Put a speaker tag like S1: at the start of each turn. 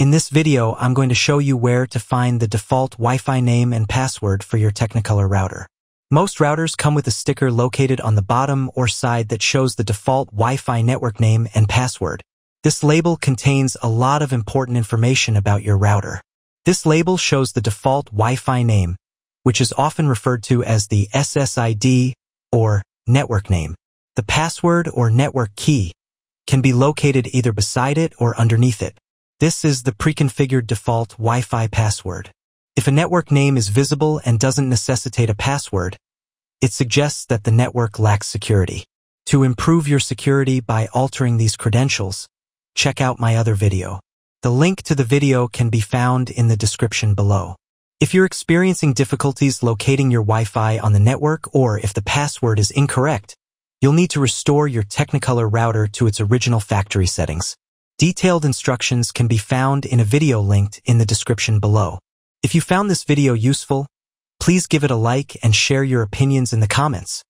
S1: In this video, I'm going to show you where to find the default Wi-Fi name and password for your Technicolor router. Most routers come with a sticker located on the bottom or side that shows the default Wi-Fi network name and password. This label contains a lot of important information about your router. This label shows the default Wi-Fi name, which is often referred to as the SSID or network name. The password or network key can be located either beside it or underneath it. This is the pre-configured default Wi-Fi password. If a network name is visible and doesn't necessitate a password, it suggests that the network lacks security. To improve your security by altering these credentials, check out my other video. The link to the video can be found in the description below. If you're experiencing difficulties locating your Wi-Fi on the network or if the password is incorrect, you'll need to restore your Technicolor router to its original factory settings. Detailed instructions can be found in a video linked in the description below. If you found this video useful, please give it a like and share your opinions in the comments.